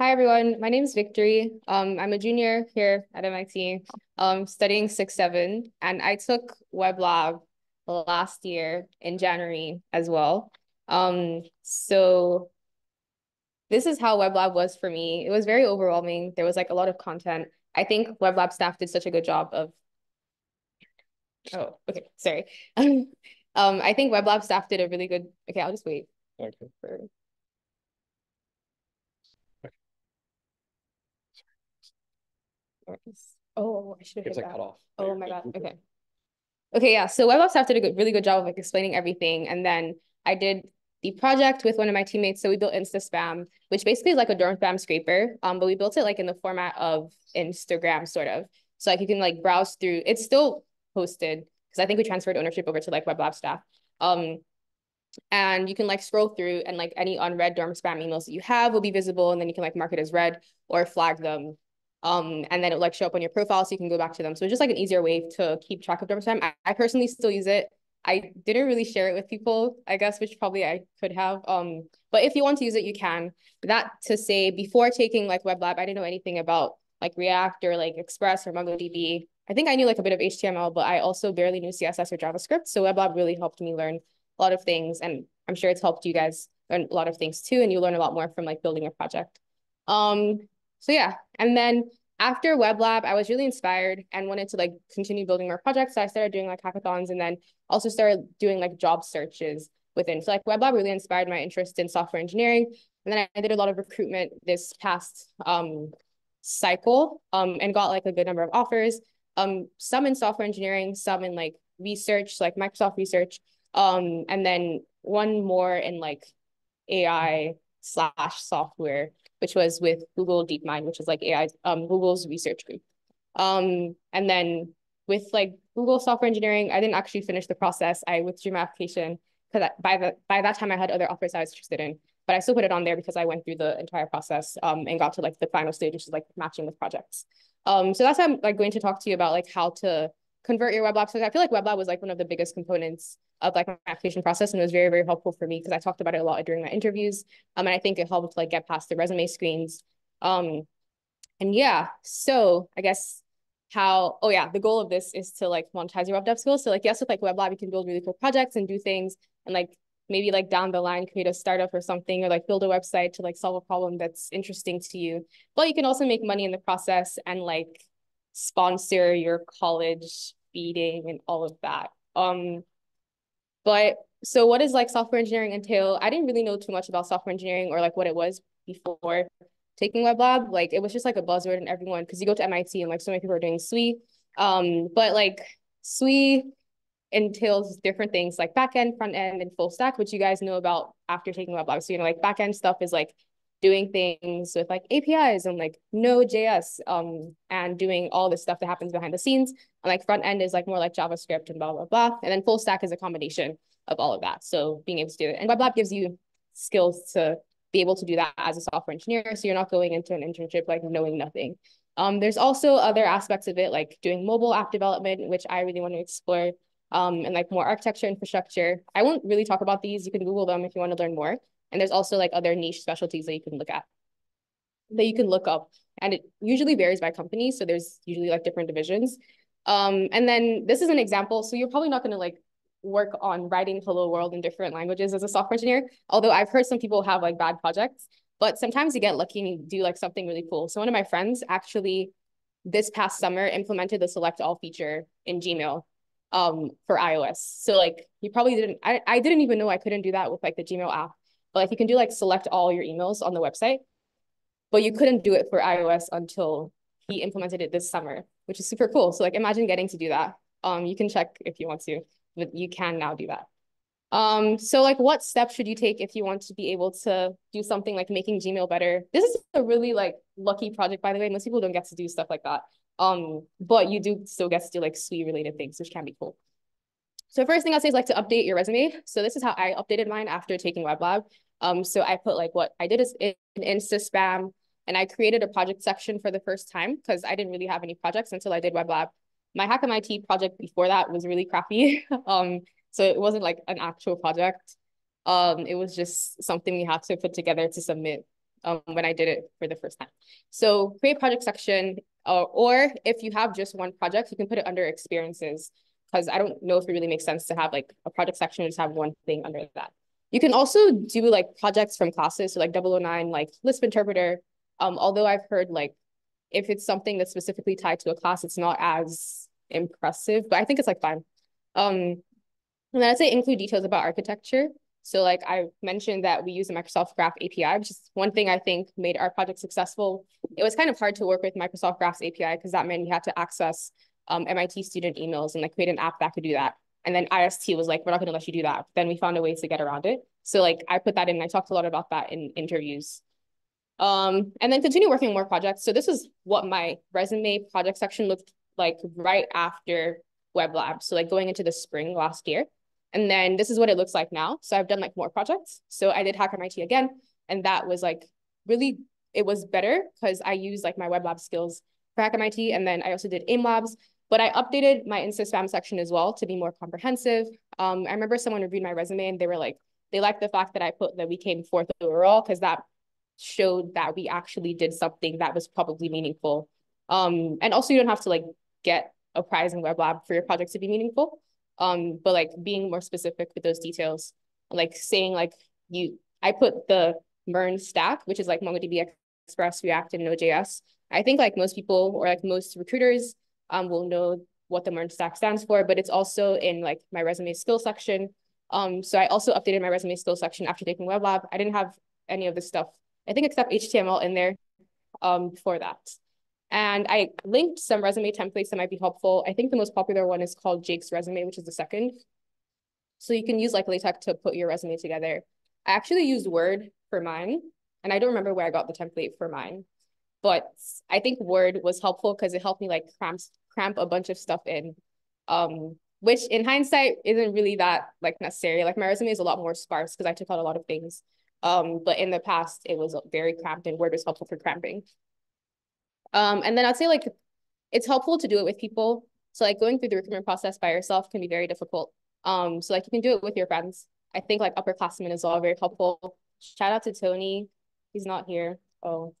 Hi, everyone. My name is Victory. Um, I'm a junior here at MIT, um, studying 6-7, and I took Web Lab last year in January as well. Um, so this is how Web Lab was for me. It was very overwhelming. There was like a lot of content. I think Web Lab staff did such a good job of, oh, okay, sorry. um, I think Web Lab staff did a really good, okay, I'll just wait. Okay. For... Oh, I should have hit like that. Cut off. Oh my God. Okay. Okay, yeah. So Web Lab staff did a good, really good job of like explaining everything. And then I did the project with one of my teammates. So we built Insta which basically is like a dorm spam scraper. Um, but we built it like in the format of Instagram, sort of. So like you can like browse through. It's still hosted because I think we transferred ownership over to like Web Lab staff. Um, and you can like scroll through and like any unread dorm spam emails that you have will be visible, and then you can like mark it as read or flag them um, and then it like show up on your profile so you can go back to them. So it's just like an easier way to keep track of dorm time. I, I personally still use it. I didn't really share it with people, I guess, which probably I could have. Um, but if you want to use it, you can. That to say, before taking like Web Lab, I didn't know anything about like React or like Express or MongoDB. I think I knew like a bit of HTML, but I also barely knew CSS or JavaScript. So Web Lab really helped me learn a lot of things. And I'm sure it's helped you guys learn a lot of things too. And you learn a lot more from like building a project. Um, so yeah, and then after Web Lab, I was really inspired and wanted to like continue building more projects. So I started doing like hackathons and then also started doing like job searches within. So like Web Lab really inspired my interest in software engineering. And then I did a lot of recruitment this past um, cycle um, and got like a good number of offers. Um, some in software engineering, some in like research, like Microsoft research, um, and then one more in like AI slash software which was with Google DeepMind, which is like AI, um, Google's research group. Um, and then with like Google software engineering, I didn't actually finish the process. I withdrew my application because by the by that time I had other offers I was interested in, but I still put it on there because I went through the entire process um, and got to like the final stage, which is like matching with projects. Um, so that's why I'm like going to talk to you about like how to convert your web lab. So I feel like web lab was like one of the biggest components of like my application process and it was very, very helpful for me because I talked about it a lot during my interviews. Um, and I think it helped like get past the resume screens. Um, and yeah, so I guess how, oh yeah, the goal of this is to like monetize your web dev skills. So like, yes, with like web lab, you can build really cool projects and do things and like maybe like down the line create a startup or something or like build a website to like solve a problem that's interesting to you. But you can also make money in the process and like sponsor your college feeding and all of that. Um, but so what does like software engineering entail? I didn't really know too much about software engineering or like what it was before taking web lab. Like it was just like a buzzword and everyone, because you go to MIT and like so many people are doing SWE. Um, but like SWE entails different things like back end, front end, and full stack, which you guys know about after taking web lab. So you know, like back end stuff is like doing things with like APIs and like Node.js um, and doing all this stuff that happens behind the scenes. And like front end is like more like JavaScript and blah, blah, blah. And then full stack is a combination of all of that. So being able to do it. And Web Lab gives you skills to be able to do that as a software engineer. So you're not going into an internship like knowing nothing. Um, there's also other aspects of it, like doing mobile app development, which I really want to explore, um, and like more architecture infrastructure. I won't really talk about these. You can Google them if you want to learn more. And there's also like other niche specialties that you can look at, that you can look up. And it usually varies by company. So there's usually like different divisions. Um, and then this is an example. So you're probably not going to like work on writing hello world in different languages as a software engineer. Although I've heard some people have like bad projects, but sometimes you get lucky and you do like something really cool. So one of my friends actually this past summer implemented the select all feature in Gmail um, for iOS. So like you probably didn't, I, I didn't even know I couldn't do that with like the Gmail app. But like you can do like select all your emails on the website, but you couldn't do it for iOS until he implemented it this summer, which is super cool. So like imagine getting to do that. Um, you can check if you want to, but you can now do that. Um, so like what steps should you take if you want to be able to do something like making Gmail better? This is a really like lucky project, by the way. Most people don't get to do stuff like that. Um, but you do still get to do like SWE related things, which can be cool. So first thing I'll say is like to update your resume. So this is how I updated mine after taking Web Lab. Um, so I put like what I did is in Insta spam and I created a project section for the first time because I didn't really have any projects until I did Web Lab. My Hack MIT project before that was really crappy. um, so it wasn't like an actual project. Um, it was just something we had to put together to submit um, when I did it for the first time. So create project section, uh, or if you have just one project, you can put it under experiences because I don't know if it really makes sense to have like a project section and just have one thing under that. You can also do like projects from classes, so like 009, like Lisp interpreter. Um, although I've heard like if it's something that's specifically tied to a class, it's not as impressive, but I think it's like fine. Um, and then I'd say include details about architecture. So like I mentioned that we use the Microsoft Graph API, which is one thing I think made our project successful. It was kind of hard to work with Microsoft Graphs API because that meant you had to access um, MIT student emails and like create an app that could do that. And then IST was like, we're not going to let you do that. Then we found a way to get around it. So like I put that in. I talked a lot about that in interviews. Um, and then continue working more projects. So this is what my resume project section looked like right after Web Lab. So like going into the spring last year. And then this is what it looks like now. So I've done like more projects. So I did Hack MIT again. And that was like really, it was better because I used like my web lab skills for Hack MIT. And then I also did AIM Labs. But I updated my Insta spam section as well to be more comprehensive. Um, I remember someone reviewed my resume and they were like, they liked the fact that I put that we came fourth overall because that showed that we actually did something that was probably meaningful. Um, and also you don't have to like get a prize in web lab for your project to be meaningful. Um, but like being more specific with those details, like saying like you, I put the MERN stack, which is like MongoDB Express, React, and Node.js. I think like most people or like most recruiters um, will know what the MERN stack stands for, but it's also in like my resume skill section. Um, so I also updated my resume skill section after taking web lab. I didn't have any of this stuff, I think except HTML in there um, before that. And I linked some resume templates that might be helpful. I think the most popular one is called Jake's resume, which is the second. So you can use like LaTeX to put your resume together. I actually used Word for mine, and I don't remember where I got the template for mine, but I think Word was helpful because it helped me like cramp, cramp a bunch of stuff in, um, which in hindsight isn't really that like necessary. Like my resume is a lot more sparse because I took out a lot of things. Um, but in the past, it was very cramped and Word was helpful for cramping. Um, and then I'd say like it's helpful to do it with people. So like going through the recruitment process by yourself can be very difficult. Um, so like you can do it with your friends. I think like upperclassmen is all very helpful. Shout out to Tony. He's not here. Oh.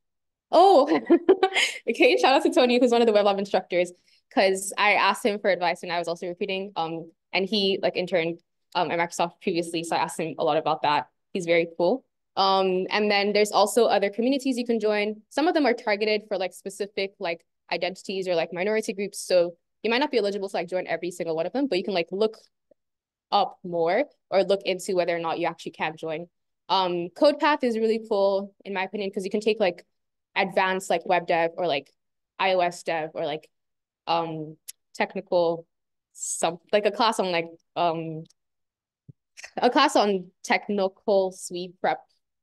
Oh, okay. Shout out to Tony, who's one of the web lab instructors, because I asked him for advice when I was also recruiting. Um, and he like interned um at Microsoft previously, so I asked him a lot about that. He's very cool. Um, and then there's also other communities you can join. Some of them are targeted for like specific like identities or like minority groups. So you might not be eligible to like join every single one of them, but you can like look up more or look into whether or not you actually can join. Um, CodePath is really cool in my opinion because you can take like advanced like web dev or like iOS dev or like um technical some like a class on like um a class on technical SWE prep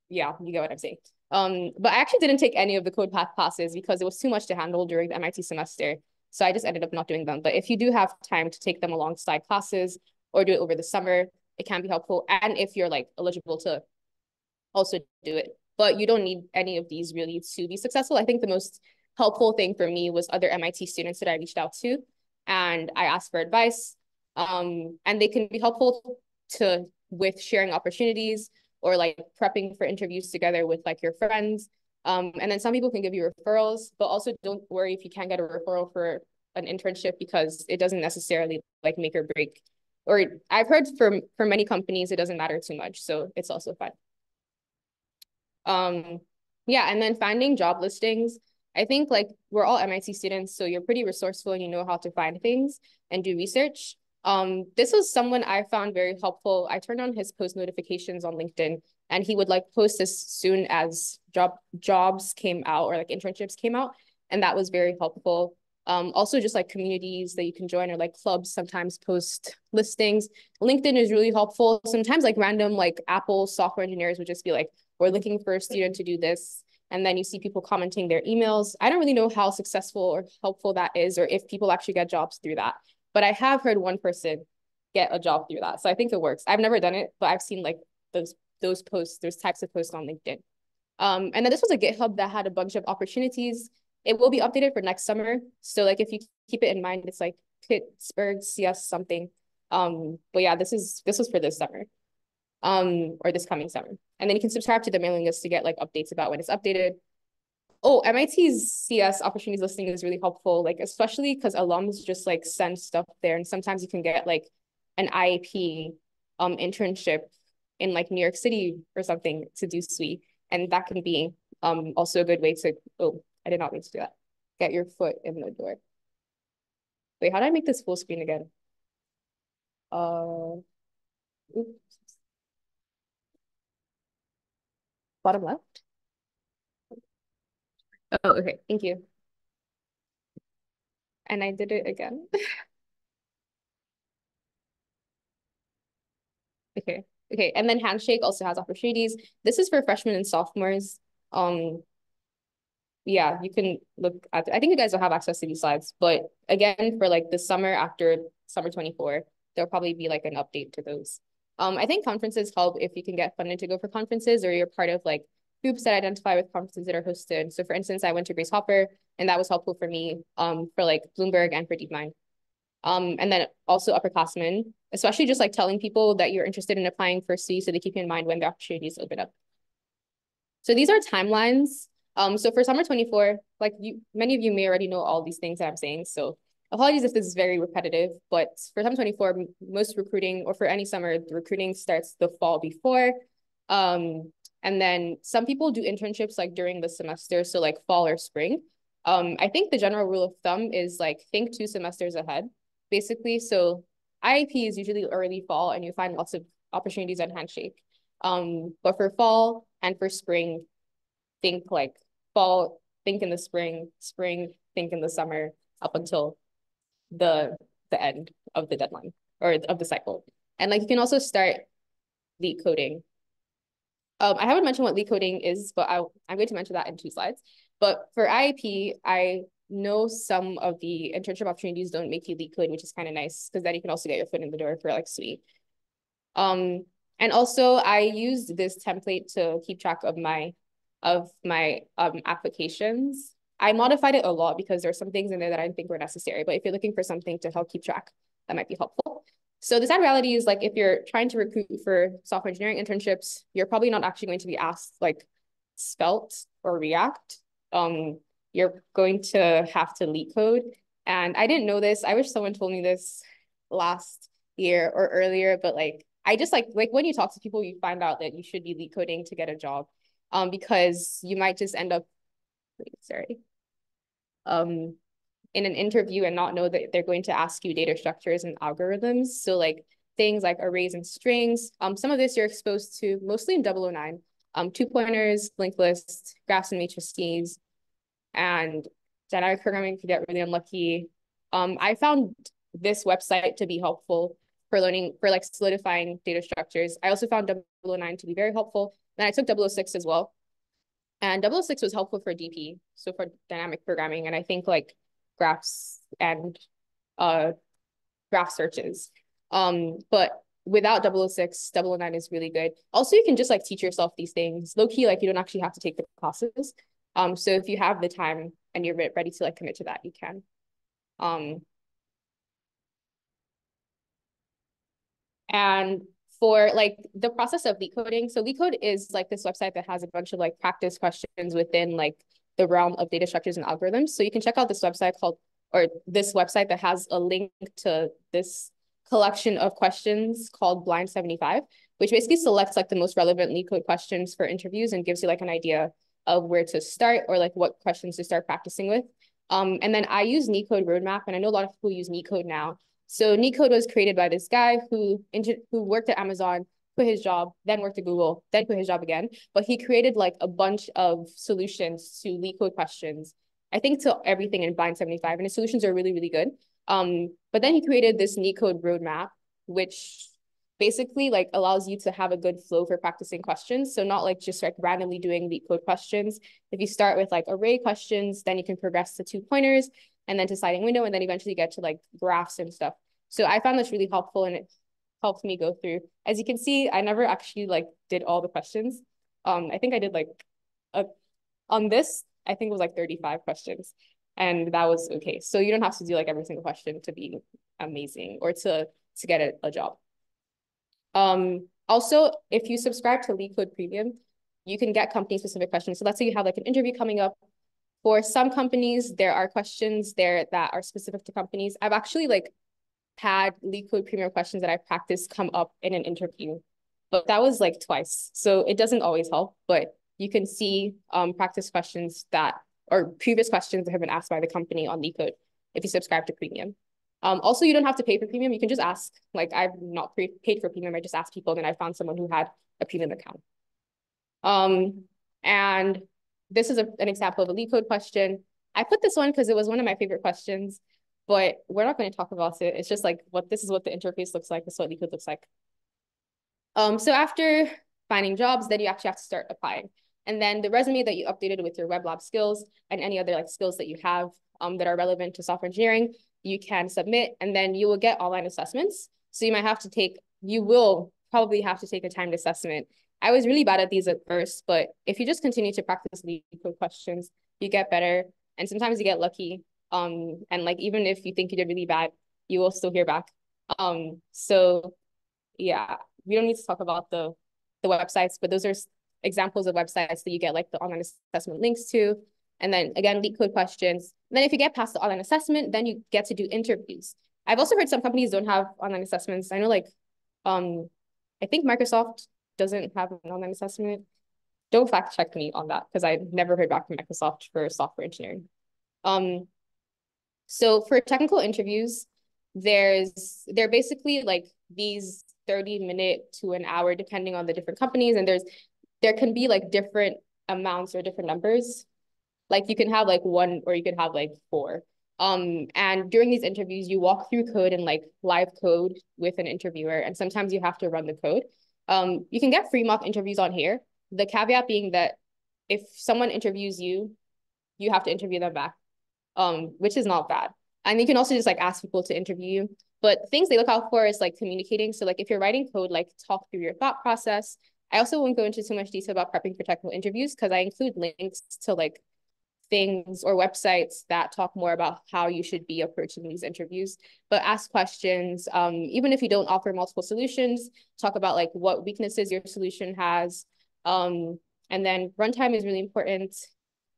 yeah, you get what I'm saying. Um, but I actually didn't take any of the CodePath classes because it was too much to handle during the MIT semester. So I just ended up not doing them. But if you do have time to take them alongside classes or do it over the summer, it can be helpful. And if you're like eligible to also do it, but you don't need any of these really to be successful. I think the most helpful thing for me was other MIT students that I reached out to and I asked for advice. Um, and they can be helpful to with sharing opportunities or like prepping for interviews together with like your friends. Um, and then some people can give you referrals, but also don't worry if you can't get a referral for an internship because it doesn't necessarily like make or break. Or I've heard from for many companies it doesn't matter too much, so it's also fine. Um, yeah, and then finding job listings. I think like we're all MIT students, so you're pretty resourceful and you know how to find things and do research. Um, this was someone I found very helpful. I turned on his post notifications on LinkedIn and he would like post as soon as job jobs came out or like internships came out. And that was very helpful. Um, also just like communities that you can join or like clubs sometimes post listings. LinkedIn is really helpful. Sometimes like random like Apple software engineers would just be like, we're looking for a student to do this. And then you see people commenting their emails. I don't really know how successful or helpful that is or if people actually get jobs through that. But I have heard one person get a job through that. So I think it works. I've never done it, but I've seen like those those posts, those types of posts on LinkedIn. Um, and then this was a GitHub that had a bunch of opportunities. It will be updated for next summer. So like if you keep it in mind, it's like Pittsburgh CS something. Um, but yeah, this is this was for this summer. Um, or this coming summer. And then you can subscribe to the mailing list to get like updates about when it's updated. Oh, MIT's CS opportunities listing is really helpful, like especially because alums just like send stuff there. And sometimes you can get like an IAP um internship in like New York City or something to do SWE. And that can be um also a good way to, oh, I did not mean to do that. Get your foot in the door. Wait, how do I make this full screen again? Uh, oops. Bottom left. Oh, okay, thank you. And I did it again. okay, okay, and then Handshake also has opportunities. This is for freshmen and sophomores. Um, yeah, you can look at, I think you guys will have access to these slides, but again, for like the summer after summer 24, there'll probably be like an update to those. Um, I think conferences help if you can get funded to go for conferences or you're part of like groups that identify with conferences that are hosted. So for instance, I went to Grace Hopper and that was helpful for me um, for like Bloomberg and for DeepMind. Um, and then also upperclassmen, especially just like telling people that you're interested in applying for C so they keep you in mind when the opportunities open up. So these are timelines um, so for summer 24, like you, many of you may already know all these things that I'm saying. So apologies if this is very repetitive, but for summer 24, most recruiting or for any summer, the recruiting starts the fall before. Um, and then some people do internships like during the semester, so like fall or spring. Um, I think the general rule of thumb is like think two semesters ahead, basically. So IAP is usually early fall and you find lots of opportunities on Handshake. Um, but for fall and for spring, think like fall, think in the spring, spring, think in the summer, up until the the end of the deadline or of the cycle. And like you can also start LeetCoding. Um, I haven't mentioned what LeetCoding is, but I, I'm going to mention that in two slides. But for IAP, I know some of the internship opportunities don't make you LeetCode, which is kind of nice because then you can also get your foot in the door for like SWE. Um, and also I used this template to keep track of my of my um, applications. I modified it a lot because there are some things in there that I think were necessary, but if you're looking for something to help keep track, that might be helpful. So the sad reality is like, if you're trying to recruit for software engineering internships, you're probably not actually going to be asked like Svelte or React. Um, you're going to have to LeetCode. And I didn't know this. I wish someone told me this last year or earlier, but like, I just like, like when you talk to people, you find out that you should be LeetCoding to get a job um, because you might just end up, sorry, um, in an interview and not know that they're going to ask you data structures and algorithms. So like things like arrays and strings. Um, some of this you're exposed to mostly in 009. Um, two pointers, linked lists, graphs and matrices, and dynamic programming could get really unlucky. Um, I found this website to be helpful for learning, for like solidifying data structures. I also found 009 to be very helpful And I took 006 as well. And 006 was helpful for DP, so for dynamic programming, and I think like graphs and uh graph searches. Um, but without 006, 009 is really good. Also, you can just like teach yourself these things. Low key, like you don't actually have to take the classes. Um, so if you have the time and you're ready to like commit to that, you can. Um, and for like the process of LeetCoding. So LeetCode is like this website that has a bunch of like practice questions within like the realm of data structures and algorithms. So you can check out this website called, or this website that has a link to this collection of questions called Blind 75, which basically selects like the most relevant LeetCode questions for interviews and gives you like an idea of where to start or like what questions to start practicing with. Um, and then I use NeetCode Roadmap, and I know a lot of people use NeetCode now. So NeetCode was created by this guy who who worked at Amazon, quit his job, then worked at Google, then quit his job again. But he created like a bunch of solutions to LeetCode questions. I think to everything in Blind 75, and his solutions are really, really good. Um, but then he created this NeetCode roadmap, which basically like allows you to have a good flow for practicing questions. So not like just like randomly doing LeetCode questions. If you start with like array questions, then you can progress to two pointers and then to sliding window, and then eventually get to like graphs and stuff. So I found this really helpful and it helped me go through. As you can see, I never actually like did all the questions. Um, I think I did like a, on this, I think it was like 35 questions and that was okay. So you don't have to do like every single question to be amazing or to, to get a, a job. Um, Also, if you subscribe to LeetCode Premium, you can get company specific questions. So let's say you have like an interview coming up. For some companies, there are questions there that are specific to companies. I've actually like had LeetCode Premium questions that I practiced come up in an interview, but that was like twice. So it doesn't always help, but you can see um, practice questions that or previous questions that have been asked by the company on LeetCode if you subscribe to Premium. Um, also, you don't have to pay for premium. You can just ask, like I've not paid for premium. I just asked people and then I found someone who had a premium account. Um, and this is a, an example of a LeetCode question. I put this one because it was one of my favorite questions, but we're not going to talk about it. It's just like what this is what the interface looks like. This is what LeetCode looks like. Um, so after finding jobs, then you actually have to start applying. And then the resume that you updated with your web lab skills and any other like skills that you have um, that are relevant to software engineering, you can submit and then you will get online assessments. So you might have to take, you will probably have to take a timed assessment. I was really bad at these at first, but if you just continue to practice lead code questions, you get better. And sometimes you get lucky. Um, and like, even if you think you did really bad, you will still hear back. Um, so yeah, we don't need to talk about the, the websites, but those are examples of websites that you get like the online assessment links to. And then again, LeetCode questions. And then if you get past the online assessment, then you get to do interviews. I've also heard some companies don't have online assessments. I know like, um, I think Microsoft doesn't have an online assessment. Don't fact check me on that because I never heard back from Microsoft for software engineering. Um, so for technical interviews, there's they're basically like these 30 minute to an hour depending on the different companies and there's there can be like different amounts or different numbers like you can have like one or you could have like four. Um, and during these interviews, you walk through code and like live code with an interviewer, and sometimes you have to run the code. Um, you can get free mock interviews on here. The caveat being that if someone interviews you, you have to interview them back, um, which is not bad. And you can also just like ask people to interview you. But things they look out for is like communicating. So like if you're writing code, like talk through your thought process. I also won't go into too much detail about prepping for technical interviews because I include links to like things or websites that talk more about how you should be approaching these interviews but ask questions um, even if you don't offer multiple solutions talk about like what weaknesses your solution has um, and then runtime is really important.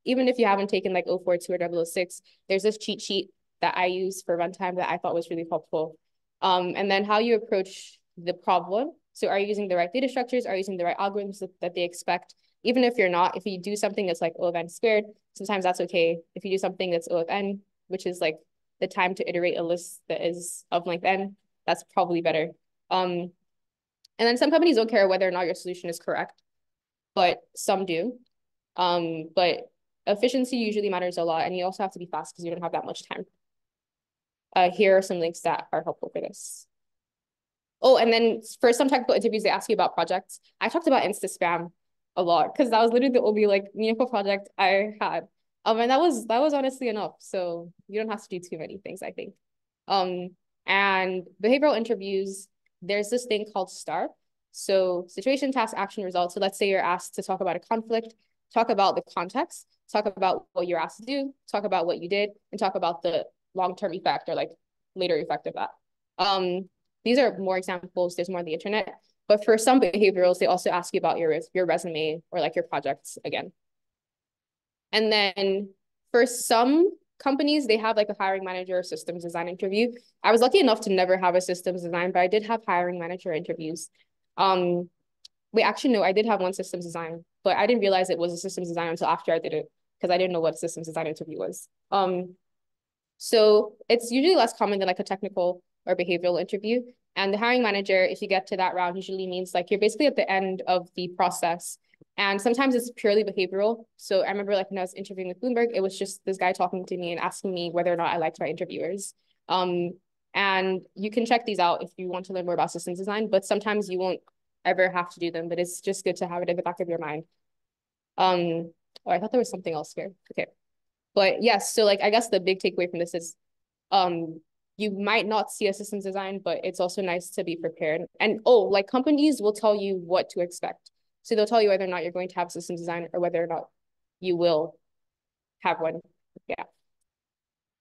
Even if you haven't taken like 042 or 006 there's this cheat sheet that i use for runtime that i thought was really helpful. Um, and then how you approach the problem. So are you using the right data structures? Are you using the right algorithms that, that they expect even if you're not, if you do something that's like O of n squared, sometimes that's okay. If you do something that's O of n, which is like the time to iterate a list that is of length n, that's probably better. Um, and then some companies don't care whether or not your solution is correct, but some do. Um, but efficiency usually matters a lot, and you also have to be fast because you don't have that much time. Uh, here are some links that are helpful for this. Oh, and then for some technical interviews, they ask you about projects. I talked about Insta spam a lot because that was literally the only like meaningful project I had. Um, and that was that was honestly enough. So you don't have to do too many things, I think. Um, and behavioral interviews, there's this thing called STAR. So situation, task, action, result. So let's say you're asked to talk about a conflict, talk about the context, talk about what you're asked to do, talk about what you did, and talk about the long-term effect or like later effect of that. Um, these are more examples. There's more on the internet. But for some behaviorals, they also ask you about your, your resume or like your projects again. And then for some companies, they have like a hiring manager or systems design interview. I was lucky enough to never have a systems design, but I did have hiring manager interviews. Um, wait, actually, no, I did have one systems design, but I didn't realize it was a systems design until after I did it because I didn't know what systems design interview was. Um, so it's usually less common than like a technical or behavioral interview. And the hiring manager, if you get to that round, usually means like you're basically at the end of the process. And sometimes it's purely behavioral. So I remember like when I was interviewing with Bloomberg, it was just this guy talking to me and asking me whether or not I liked my interviewers. Um, and you can check these out if you want to learn more about systems design, but sometimes you won't ever have to do them, but it's just good to have it in the back of your mind. Um, oh, I thought there was something else here. Okay. But yes, so like I guess the big takeaway from this is um you might not see a systems design, but it's also nice to be prepared. And oh, like companies will tell you what to expect. So they'll tell you whether or not you're going to have systems design or whether or not you will have one. Yeah.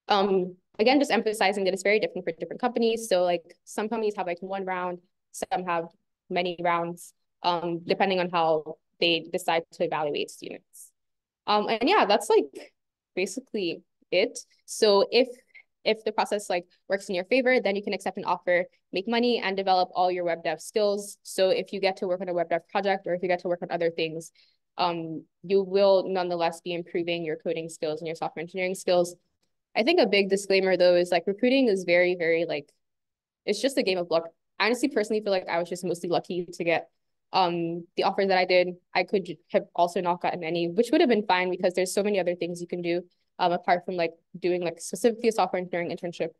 Um, again, just emphasizing that it's very different for different companies. So like some companies have like one round, some have many rounds, um, depending on how they decide to evaluate students. Um, and yeah, that's like basically it. So if if the process like works in your favor, then you can accept an offer, make money, and develop all your web dev skills. So if you get to work on a web dev project or if you get to work on other things, um, you will nonetheless be improving your coding skills and your software engineering skills. I think a big disclaimer though is like recruiting is very, very like, it's just a game of luck. I honestly personally feel like I was just mostly lucky to get um the offers that I did. I could have also not gotten any, which would have been fine because there's so many other things you can do um, apart from like doing like specifically a software engineering internship.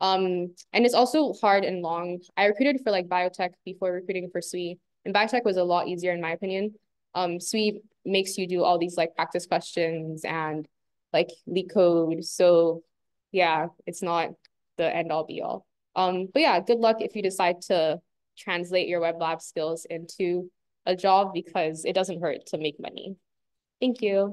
Um, and it's also hard and long. I recruited for like biotech before recruiting for SWE, and biotech was a lot easier in my opinion. Um, SWE makes you do all these like practice questions and like LeetCode. So yeah, it's not the end all be all. Um, but yeah, good luck if you decide to translate your web lab skills into a job because it doesn't hurt to make money. Thank you.